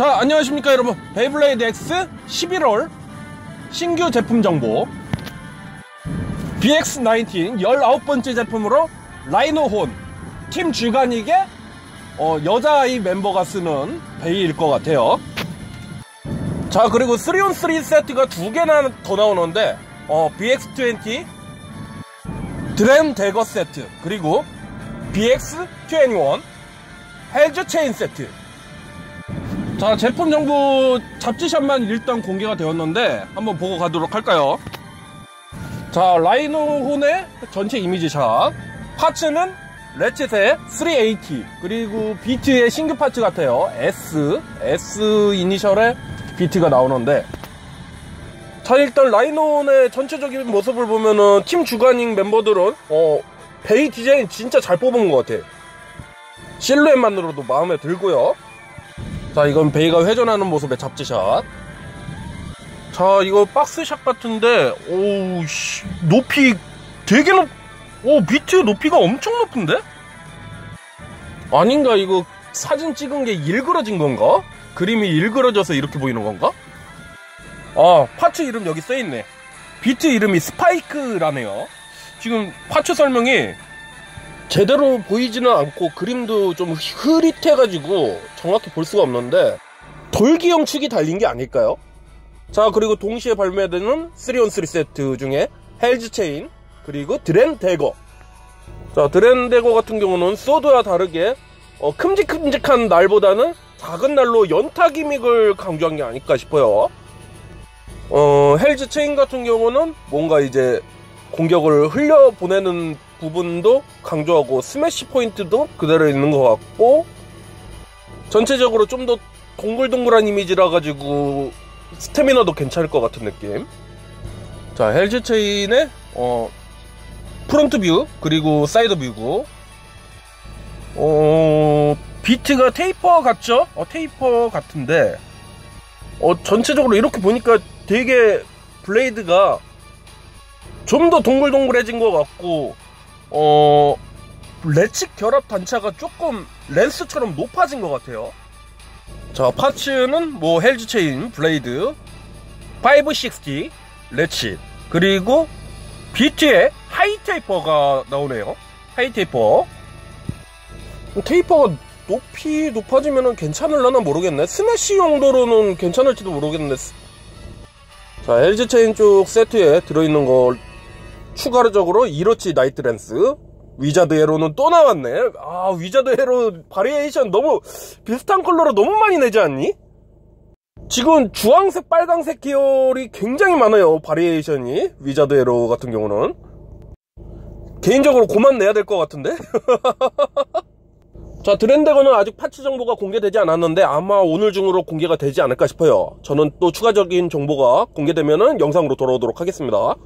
자 안녕하십니까 여러분. 베이블레이드 X 11월 신규 제품 정보. BX19 19번째 제품으로 라이노혼 팀 주가닉의 어, 여자아이 멤버가 쓰는 베이일 것 같아요. 자 그리고 3on3 세트가 두 개나 더 나오는데 어, BX20 드란 대거 세트 그리고 BX21 헬즈 체인 세트 자 제품 정보 잡지샷만 일단 공개가 되었는데 한번 보고 가도록 할까요? 자 라이노혼의 전체 이미지샷 파츠는 레치의 380 그리고 비트의 신규 parts 같아요. S S 이니셜의 비트가 나오는데. 자 일단 라이노의 전체적인 모습을 보면은 팀 주가닉 멤버들은 어 베이 디자인 진짜 잘 뽑은 것 같아. 실루엣만으로도 마음에 들고요 자 이건 베이가 회전하는 모습의 잡지샷 자 이거 박스샷 같은데 오우 씨 높이 되게 높... 오 비트 높이가 엄청 높은데? 아닌가 이거 사진 찍은 게 일그러진 건가? 그림이 일그러져서 이렇게 보이는 건가? 아 parts 이름 여기 써있네 비트 이름이 스파이크라네요 지금 parts 설명이 제대로 보이지는 않고 그림도 좀 흐릿해가지고 정확히 볼 수가 없는데 돌기형 축이 달린 게 아닐까요? 자 그리고 동시에 발매되는 3on3 세트 중에 헬즈 체인 그리고 드란 대거 자 드란 대거 같은 경우는 소드와 다르게 어, 큼직큼직한 날보다는 작은 날로 연타 gimmick을 강조한 게 아닐까 싶어요 어, 헬즈 체인 같은 경우는 뭔가 이제 공격을 흘려보내는 부분도 강조하고 스매시 포인트도 그대로 있는 것 같고 전체적으로 좀 더 동글동글한 이미지라 가지고 스태미너도 괜찮을 것 같은 느낌. 자 헬즈 체인의 어, front view 그리고 side view고. 어, 비트가 테이퍼 같죠? 어, 테이퍼 같은데. 어, 전체적으로 이렇게 보니까 되게 blade가 좀 더 동글동글해진 것 같고 어 ratchet 결합 단차가 조금 랜스처럼 높아진 것 같아요. 자 parts는 뭐 헬즈 체인 blade 560 ratchet 그리고 비트에 하이 테이퍼가 나오네요. 하이 테이퍼. 테이퍼가 높이 높아지면 괜찮을려나 모르겠네. 스매시 용도로는 괜찮을지도 모르겠네. 자 헬즈 체인 쪽 세트에 들어있는 거 추가적으로 이로치 나이트 랜스 위자드 애로는 또 나왔네. 아 위자드 애로 variation 너무 비슷한 컬러로 너무 많이 내지 않니? 지금 주황색 빨강색 계열이 굉장히 많아요 variation이. 위자드 애로 같은 경우는. 개인적으로 고만 내야 될 것 같은데? 자 드랜데거는 아직 파츠 정보가 공개되지 않았는데 아마 오늘 중으로 공개가 되지 않을까 싶어요. 저는 또 추가적인 정보가 공개되면 영상으로 돌아오도록 하겠습니다